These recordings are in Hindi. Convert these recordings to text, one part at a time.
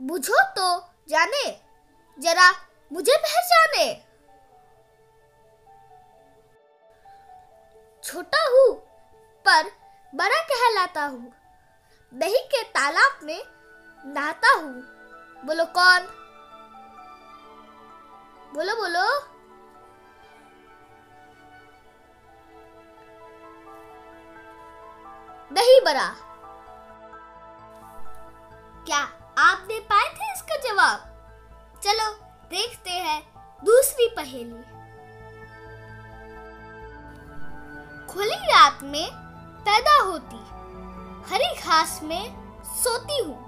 बुझो तो जाने। जरा मुझे पहचाने। छोटा हूँ, पर बड़ा कहलाता हूँ। दही के तालाब में नहाता हूँ। बोलो कौन? बोलो बोलो। दही बड़ा। क्या? चलो, देखते हैं दूसरी पहेली। खुली रात में पैदा होती, हरी घास में सोती हूँ।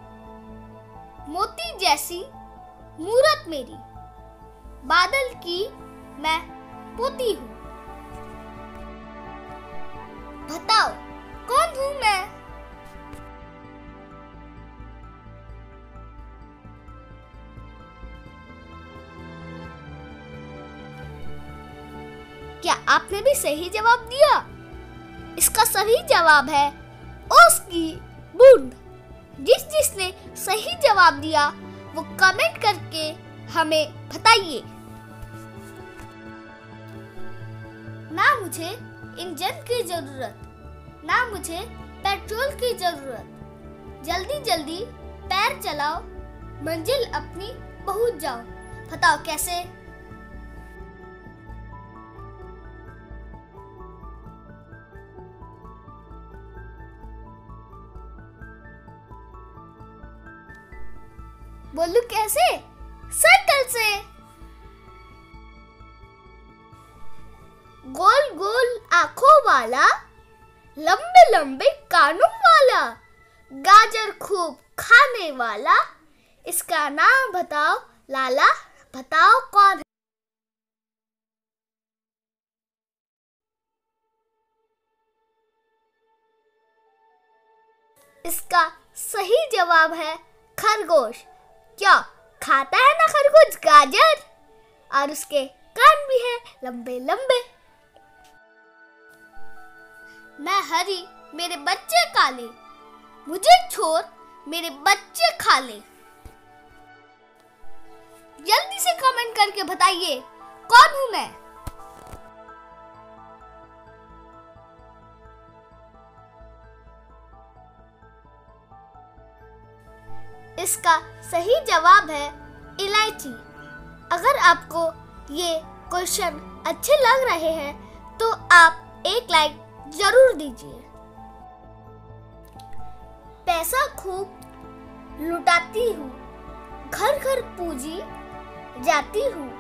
मोती जैसी मूरत मेरी, बादल की मैं पोती हूँ। बताओ, कौन हूँ मैं? क्या आपने भी सही जवाब दिया? इसका सही जवाब है ओस की बूंद। जिस जिसने सही जवाब दिया, वो कमेंट करके हमें बताइए। ना मुझे इंजन की ज़रूरत, ना मुझे पेट्रोल की ज़रूरत। जल्दी जल्दी पैर चलाओ, मंजिल अपनी पहुँच जाओ। बताओ कैसे? बोलू कैसे? सर्कल से। गोल गोल आँखों वाला, लंबे लंबे कानों वाला, गाजर खूब खाने वाला, इसका नाम बताओ, लाला, बताओ कौन है? इसका सही जवाब है खरगोश। क्या? खाता है ना खरगोश, गाजर? और उसके कान भी है लंबे लंबे। मैं हरी, मेरे बच्चे काले। मुझे छोर, मेरे बच्चे खा ले जल्दी से कमेंट करके बताइए, कौन हूँ मैं? इसका सही जवाब है इलायची। अगर आपको ये क्वेश्चन अच्छे लग रहे हैं तो आप एक लाइक ज़रूर दीजिए। पैसा खूब लुटाती हूँ घर घर पूजी जाती हूँ।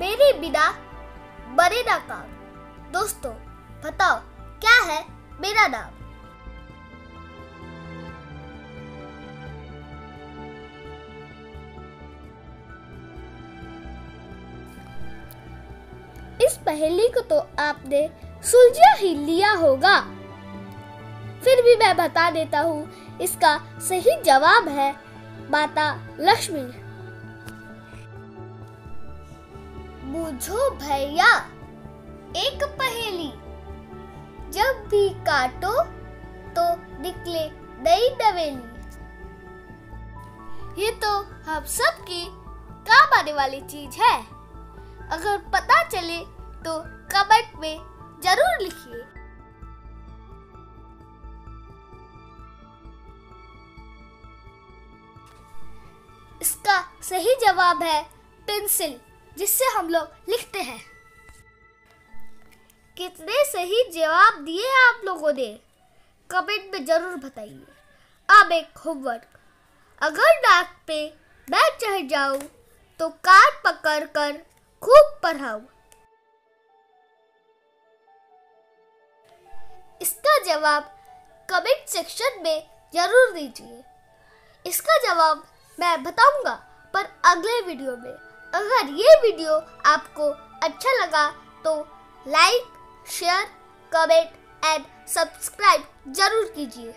मेरे बिना बड़े ना काम। दोस्तों, बताओ, क्या है मेरा नाम? पहेली को तो आपने सुलझा ही लिया होगा। फिर भी मैं बता देता हूँ, इसका सही जवाब है माता लक्ष्मी। बूझो भैया, एक पहेली। जब भी काटो तो निकले नई नवेली। ये तो हम सब की काम आने वाली चीज़ है। अगर पता चले तो कमेंट में ज़रूर लिखिए। इसका सही जवाब है पेंसिल, जिससे हम लोग लिखते हैं। कितने सही जवाब दिए आप लोगों ने? कमेंट में ज़रूर बताइए। अब एक होमवर्क अगर डाक पे मैं चढ़ जाऊँ तो कान पकड़ कर खूब पढ़ाऊं। जवाब कमेंट सेक्शन में ज़रूर दीजिए। इसका जवाब मैं बताऊँगा, पर अगले वीडियो में। अगर ये वीडियो आपको अच्छा लगा तो like, share, comment and subscribe ज़रूर कीजिए।